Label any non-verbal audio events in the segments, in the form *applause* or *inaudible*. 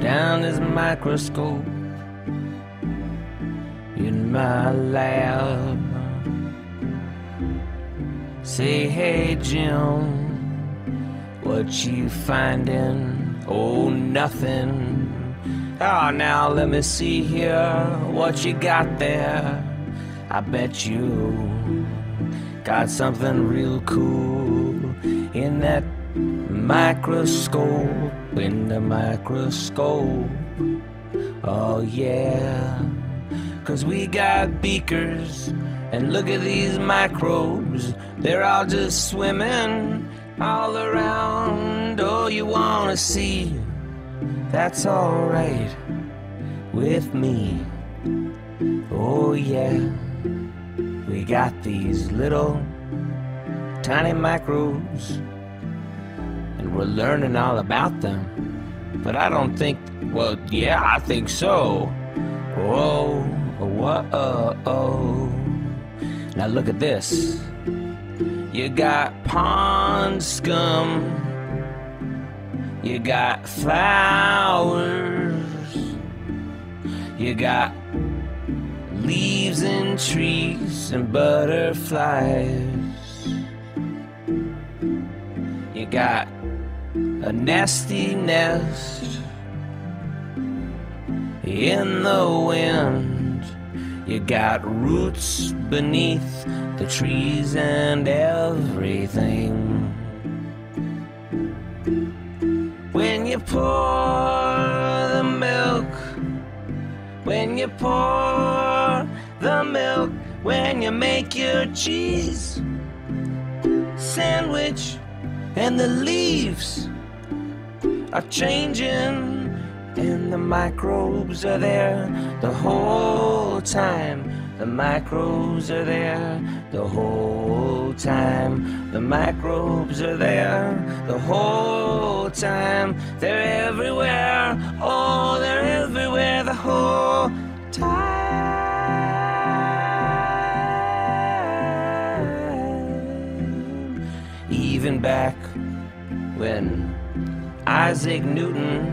down his microscope in my lab. Say, hey, Jim, what you finding? Oh, nothing. Oh, now let me see here what you got there. I bet you got something real cool in that microscope, in the microscope. Oh, yeah. Cause we got beakers, and look at these microbes. They're all just swimming all around. Oh, you wanna see? That's alright with me. Oh, yeah. We got these little tiny microbes, and we're learning all about them. But I don't think, well, yeah, I think so. Whoa, whoa, uh, oh. Now look at this. You got pond scum. You got flowers. You got leaves and trees and butterflies. You got a nasty nest in the wind. You got roots beneath the trees and everything. When you pour the milk, when you pour the milk, when you make your cheese sandwich, and the leaves are changing, and the microbes are there the whole time. The microbes are there the whole time. The microbes are there the whole time. They're everywhere. Oh, they're everywhere the whole time. Even back when Isaac Newton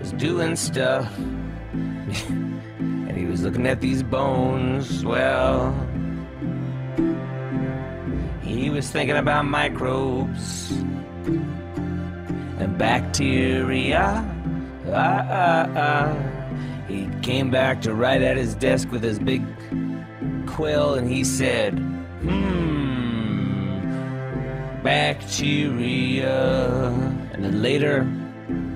was doing stuff. *laughs* and he was looking at these bones. Well, he was thinking about microbes and bacteria. Ah, ah, ah. He came back to right at his desk with his big quill and he said, Hmm, bacteria. And then later,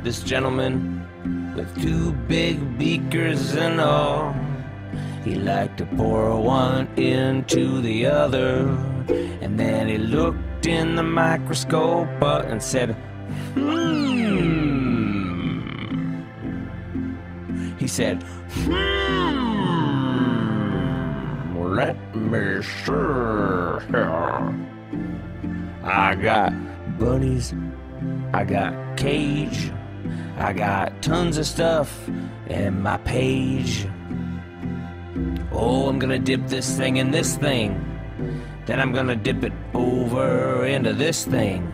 this gentleman with two big beakers and all. He liked to pour one into the other, and then he looked in the microscope and said, Hmm. He said, Hmm. Let me here. I got bunnies. I got cage. I got tons of stuff in my page. Oh, I'm gonna dip this thing in this thing. Then I'm gonna dip it over into this thing.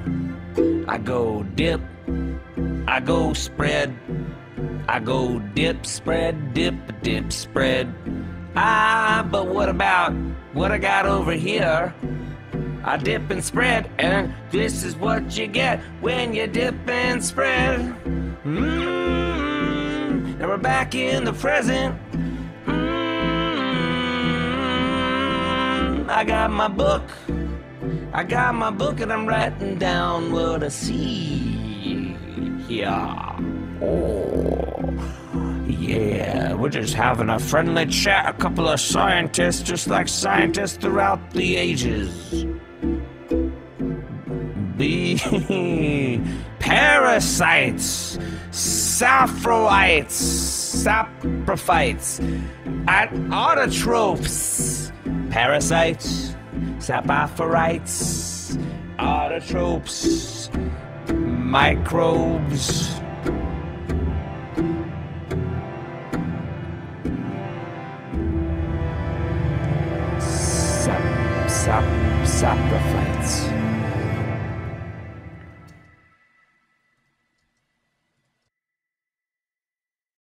I go dip, I go spread, I go dip, spread, dip, dip, spread. Ah, but what about what I got over here? I dip and spread, and this is what you get when you dip and spread. Mmm, now we're back in the present. Mmm, I got my book. I got my book, and I'm writing down what I see. Yeah. Oh. Yeah, we're just having a friendly chat. A couple of scientists, just like scientists throughout the ages. The *laughs* parasites, sapphites, saprophytes, at autotrophs, parasites, saprophytes, autotrophs, microbes. Sap, saprophytes.